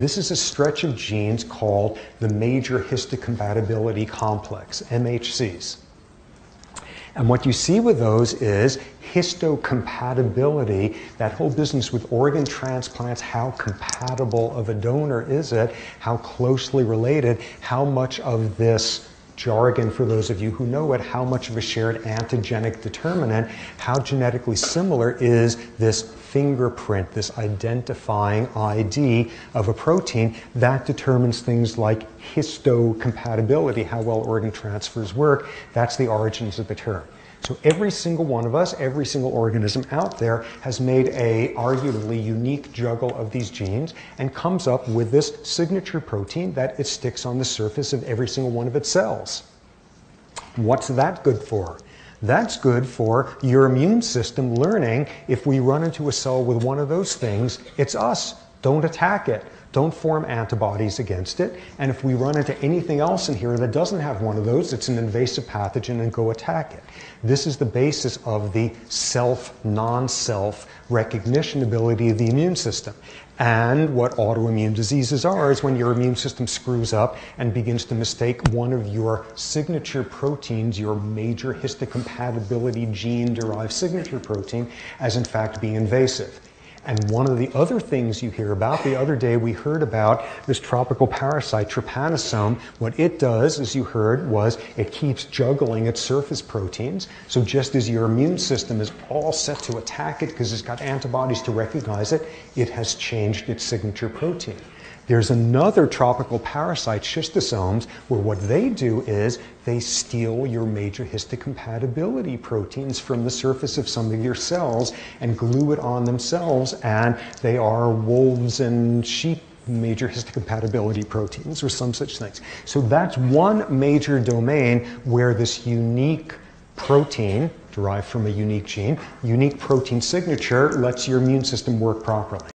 This is a stretch of genes called the major histocompatibility complex, MHCs. And what you see with those is histocompatibility, that whole business with organ transplants, how compatible of a donor is it, how closely related, how much of this jargon for those of you who know it, how much of a shared antigenic determinant, how genetically similar is this fingerprint, this identifying ID of a protein that determines things like histocompatibility, how well organ transfers work. That's the origins of the term. So every single one of us, every single organism out there has made a arguably unique juggle of these genes and comes up with this signature protein that it sticks on the surface of every single one of its cells. What's that good for? That's good for your immune system learning if we run into a cell with one of those things, it's us. Don't attack it. Don't form antibodies against it. And if we run into anything else in here that doesn't have one of those, it's an invasive pathogen and go attack it. This is the basis of the self, non self recognition ability of the immune system. And what autoimmune diseases are is when your immune system screws up and begins to mistake one of your signature proteins, your major histocompatibility gene derived signature protein, as in fact being invasive. And one of the other things you hear about, the other day we heard about this tropical parasite, trypanosome. What it does, as you heard, was it keeps juggling its surface proteins. So just as your immune system is all set to attack it because it's got antibodies to recognize it, it has changed its signature protein. There's another tropical parasite, schistosomes, where what they do is they steal your major histocompatibility proteins from the surface of some of your cells and glue it on themselves, and they are wolves and sheep major histocompatibility proteins or some such things. So that's one major domain where this unique protein derived from a unique gene, unique protein signature lets your immune system work properly.